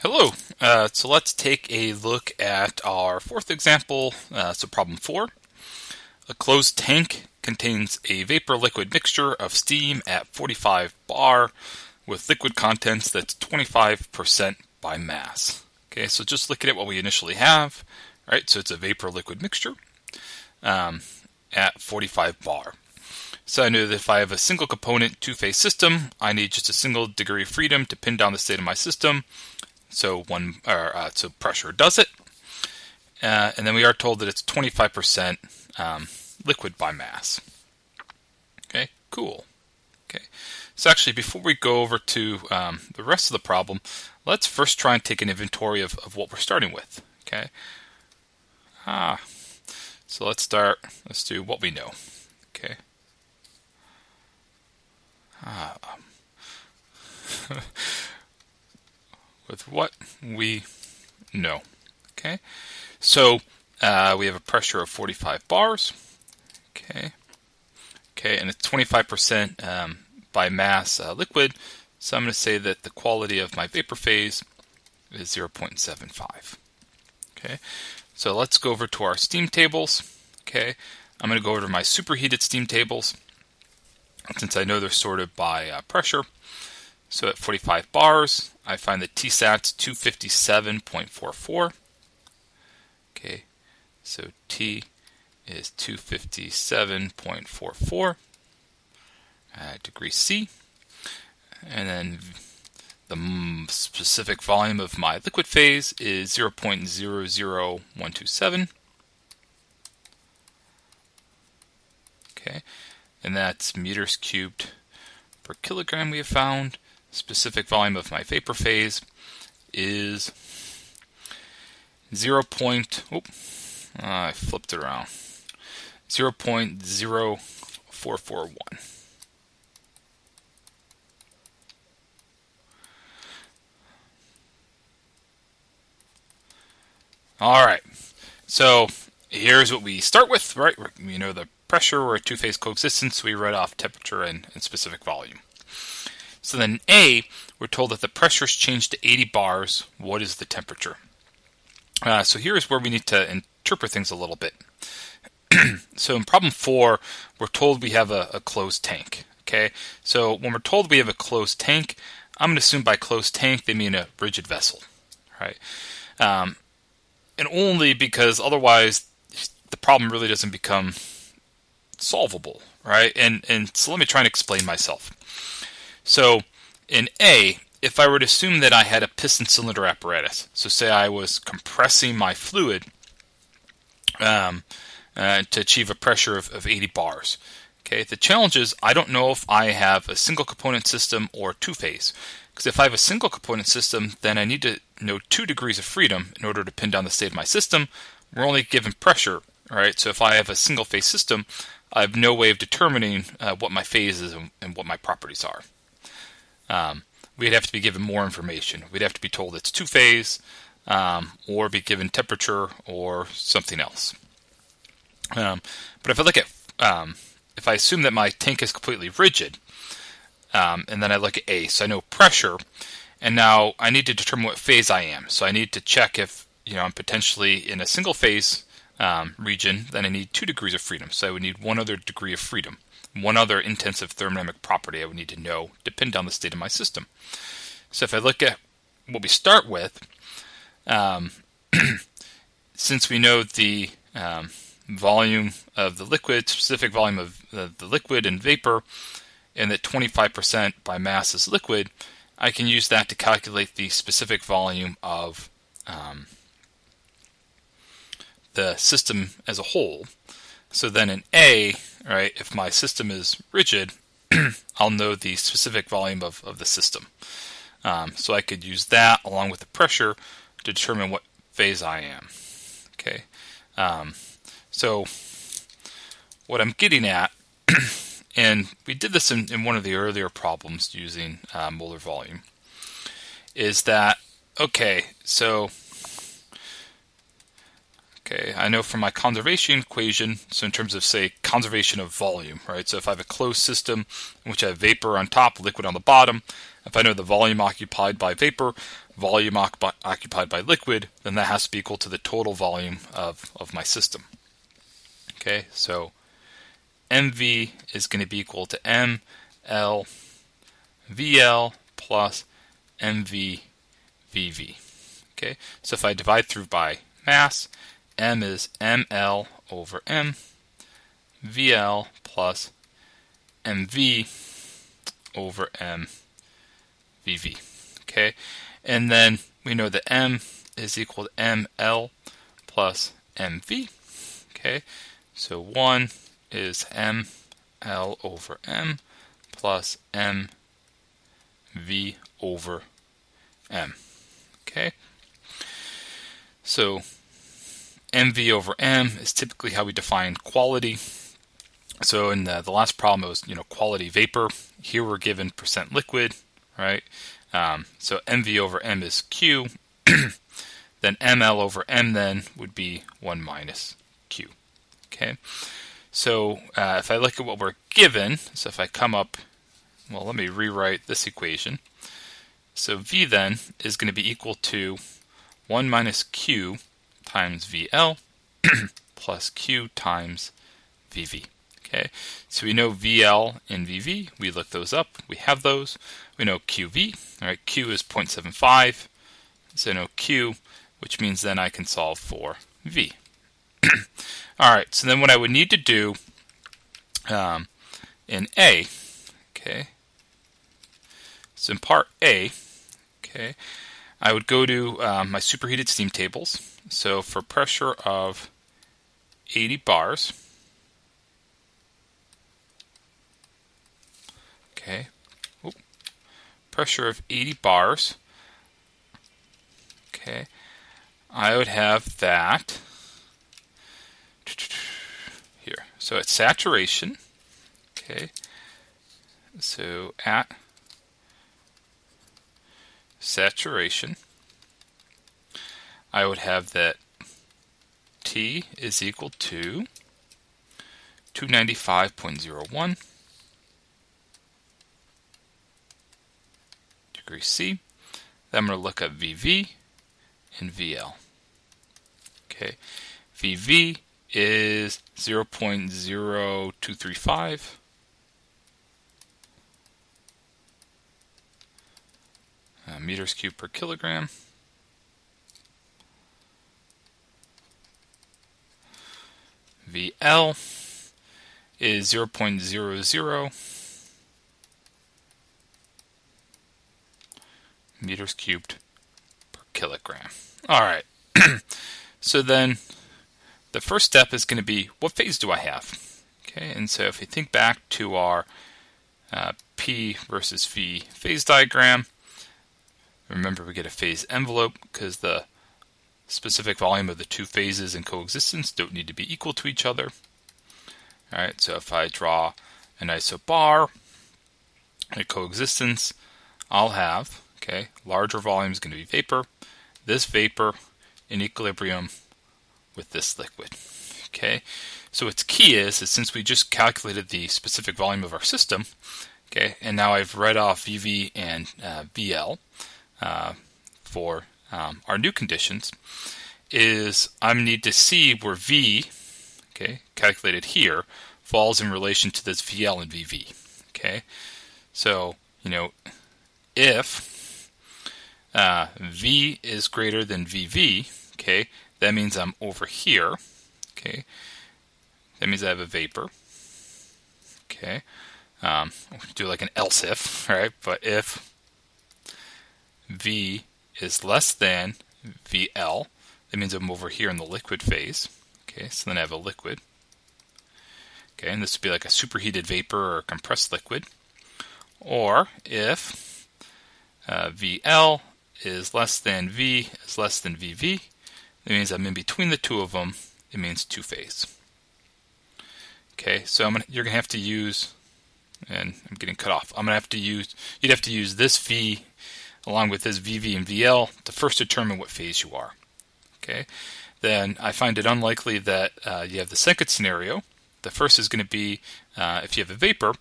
Hello. Uh, so let's take a look at our fourth example. Uh, so problem four. A closed tank contains a vapor liquid mixture of steam at 45 bar with liquid contents that's 25% by mass. Okay, so just looking at what we initially have, right? So it's a vapor liquid mixture um, at 45 bar. So I know that if I have a single component two phase system, I need just a single degree of freedom to pin down the state of my system. So one or uh, so pressure does it, uh, and then we are told that it's 25% um, liquid by mass. Okay, cool. Okay, so actually, before we go over to um, the rest of the problem, let's first try and take an inventory of, of what we're starting with. Okay. Ah, so let's start. Let's do what we know. Okay. Ah. with what we know. Okay, so uh, we have a pressure of 45 bars. Okay, okay, and it's 25% um, by mass uh, liquid. So I'm going to say that the quality of my vapor phase is 0.75. Okay, so let's go over to our steam tables. Okay, I'm going to go over to my superheated steam tables since I know they're sorted by uh, pressure. So at 45 bars, I find the TSAT's 257.44. Okay, so T is 257.44 uh, degree C. And then the specific volume of my liquid phase is 0.00127. Okay, and that's meters cubed per kilogram we have found specific volume of my vapor phase is 0. Point, oh, I flipped it around. 0.0441. All right. So here's what we start with, right? We know the pressure, a two-phase coexistence, we write off temperature and, and specific volume. So then A, we're told that the pressure is changed to 80 bars. What is the temperature? Uh, so here's where we need to interpret things a little bit. so in problem four, we're told we have a, a, closed tank. Okay, so when we're told we have a closed tank, I'm going to assume by closed tank they mean a rigid vessel, right? Um, and only because otherwise the problem really doesn't become solvable, right? And and so let me try and explain myself. So in A, if I were to assume that I had a piston cylinder apparatus, so say I was compressing my fluid um, uh, to achieve a pressure of, of 80 bars. Okay, the challenge is I don't know if I have a single component system or two phase. Because if I have a single component system, then I need to know two degrees of freedom in order to pin down the state of my system. We're only given pressure, right? So if I have a single phase system, I have no way of determining uh, what my phase is and, and what my properties are um, we'd have to be given more information. We'd have to be told it's two phase, um, or be given temperature or something else. Um, but if I look at, um, if I assume that my tank is completely rigid, um, and then I look at A, so I know pressure, and now I need to determine what phase I am. So I need to check if you know I'm potentially in a single phase um, region, then I need two degrees of freedom. So I would need one other degree of freedom one other intensive thermodynamic property I would need to know depend on the state of my system. So if I look at what we start with, um, since we know the um, volume of the liquid, specific volume of the, the liquid and vapor, and that 25% by mass is liquid, I can use that to calculate the specific volume of um, the system as a whole. So then in A, right, if my system is rigid, I'll know the specific volume of, of the system. Um, so I could use that along with the pressure to determine what phase I am. Okay. Um, so what I'm getting at, and we did this in, in, one of the earlier problems using uh, molar volume, is that, okay, so Okay, I know from my conservation equation, so in terms of, say, conservation of volume, right? So if I have a closed system in which I have vapor on top, liquid on the bottom, if I know the volume occupied by vapor volume occupied by liquid, then that has to be equal to the total volume of, of my system. Okay, so MV is going to be equal to ML VL plus MV VV. Okay, so if I divide through by mass, M is ML over M, VL plus MV over M VV. Okay, and then we know that M is equal to ML plus MV. Okay, so 1 is ML over M plus MV over M. Okay, so MV over M is typically how we define quality. So in the, the last problem, it was you know quality vapor. Here we're given percent liquid, right? Um, so MV over M is Q. then ML over M then would be 1 minus Q. Okay. So uh, if I look at what we're given, so if I come up, well, let me rewrite this equation. So V then is going to be equal to 1 minus Q times VL plus Q times VV. Okay, so we know VL and VV. We look those up. We have those. We know QV. All right, Q is 0.75. So I know Q, which means then I can solve for V. All right, so then what I would need to do um, in A, okay, so in part A, okay, I would go to um, my superheated steam tables. So for pressure of 80 bars, okay, Oop. pressure of 80 bars, okay, I would have that here. So at saturation, okay, so at saturation, I would have that T is equal to 295.01 degrees C. Then I'm going to look at VV and VL. Okay, VV is 0.0235 uh, meters cubed per kilogram. VL is 0.00 meters cubed per kilogram. All right. so then the first step is going to be what phase do I have? Okay, and so if we think back to our uh, P versus V phase diagram, remember we get a phase envelope because the specific volume of the two phases in coexistence don't need to be equal to each other. Alright, so if I draw an isobar a coexistence, I'll have, okay, larger volume is going to be vapor, this vapor in equilibrium with this liquid. Okay, so what's key is, is since we just calculated the specific volume of our system, okay, and now I've read off VV and uh, VL uh, for um, our new conditions is I need to see where V, okay, calculated here, falls in relation to this VL and VV. Okay, so you know if uh, V is greater than VV, okay, that means I'm over here. Okay, that means I have a vapor. Okay, um, do like an else if, right? But if V is less than VL. That means I'm over here in the liquid phase. Okay, so then I have a liquid. Okay, and this would be like a superheated vapor or a compressed liquid. Or if uh, VL is less than V is less than VV, that means I'm in between the two of them. It means two phase. Okay, so gonna, you're going to have to use, and I'm getting cut off. I'm going to have to use, you'd have to use this V along with this VV and VL to first determine what phase you are. Okay, then I find it unlikely that uh, you have the second scenario. The first is going to be uh, if you have a vapor.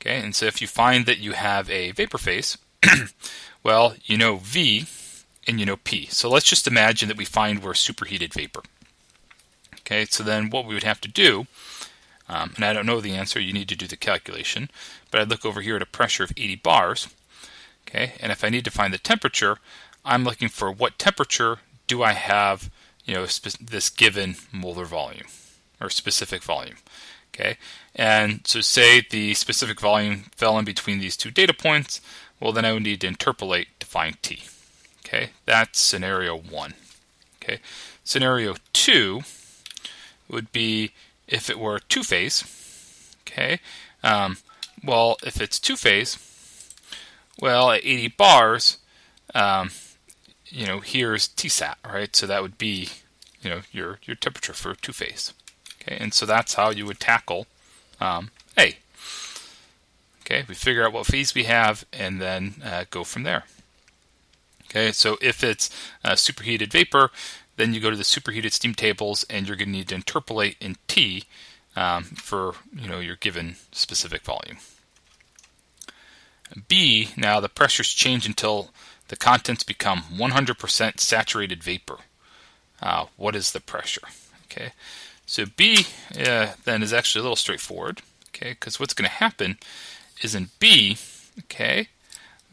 Okay, and so if you find that you have a vapor phase, well, you know V and you know P. So let's just imagine that we find we're superheated vapor. Okay, so then what we would have to do, um, and I don't know the answer, you need to do the calculation, but I'd look over here at a pressure of 80 bars. Okay, and if I need to find the temperature, I'm looking for what temperature do I have, you know, this given molar volume or specific volume. Okay, and so say the specific volume fell in between these two data points, well then I would need to interpolate to find T. Okay, that's scenario one. Okay, scenario two would be if it were two phase. Okay, um, well if it's two phase, well at 80 bars, um, you know here's Tsat, right? So that would be you know your your temperature for two phase. Okay, and so that's how you would tackle um, A. Okay, we figure out what phase we have and then uh, go from there. Okay, so if it's superheated vapor, then you go to the superheated steam tables and you're going to need to interpolate in T um, for you know your given specific volume. B, now the pressures change until the contents become 100% saturated vapor. Uh, what is the pressure? Okay, so B uh, then is actually a little straightforward. Okay, because what's going to happen is in B, okay,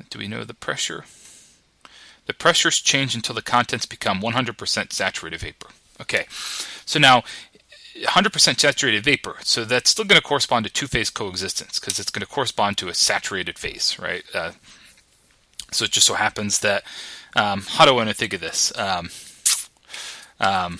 do we know the pressure? The pressures change until the contents become 100% saturated vapor. Okay, so now 100% saturated vapor, so that's still going to correspond to two-phase coexistence because it's going to correspond to a saturated phase, right? Uh, so it just so happens that, um, how do I want to think of this? Um, um,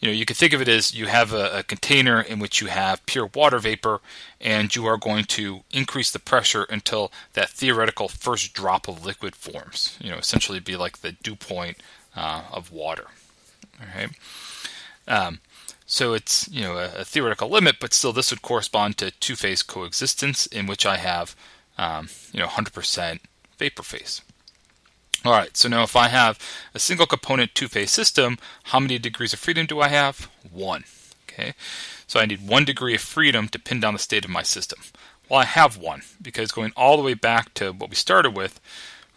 you know, you can think of it as you have a, a, container in which you have pure water vapor, and you are going to increase the pressure until that theoretical first drop of liquid forms. You know, essentially be like the dew point uh, of water. All right. Um, so it's you know a, a, theoretical limit, but still this would correspond to two-phase coexistence in which I have um, you know 100% vapor phase. All right, so now if I have a single component two-phase system, how many degrees of freedom do I have? One. Okay, so I need one degree of freedom to pin down the state of my system. Well, I have one because going all the way back to what we started with,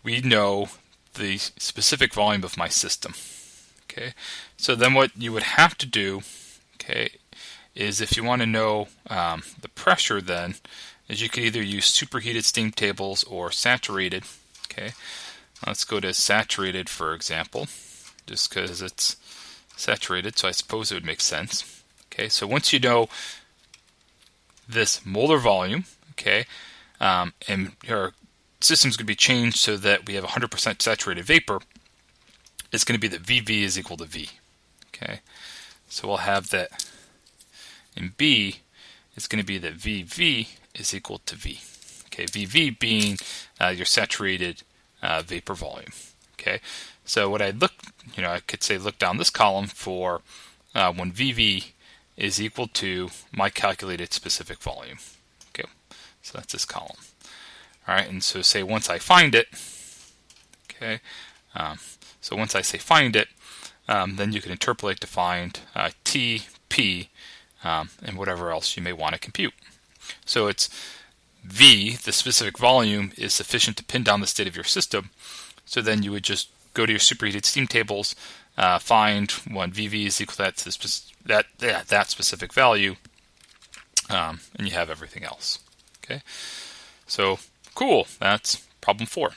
we know the specific volume of my system. Okay, so then what you would have to do, okay, is if you want to know um, the pressure, then is you could either use superheated steam tables or saturated. Okay, Let's go to saturated, for example, just because it's saturated, so I suppose it would make sense. Okay, so once you know this molar volume, okay, um, and our system's going to be changed so that we have 100% saturated vapor, it's going to be that VV is equal to V. Okay, so we'll have that in B, it's going to be that VV is equal to V. Okay, VV being uh, your saturated uh, vapor volume. Okay, so what I look, you know, I could say look down this column for uh, when VV is equal to my calculated specific volume. Okay, so that's this column. All right, and so say once I find it, okay, um, so once I say find it, um, then you can interpolate to find uh, T, P, um, and whatever else you may want to compute. So it's V, the specific volume, is sufficient to pin down the state of your system. So then you would just go to your superheated steam tables, uh, find when VV is equal to that, to that, that, that specific value, um, and you have everything else. Okay, so cool. That's problem four.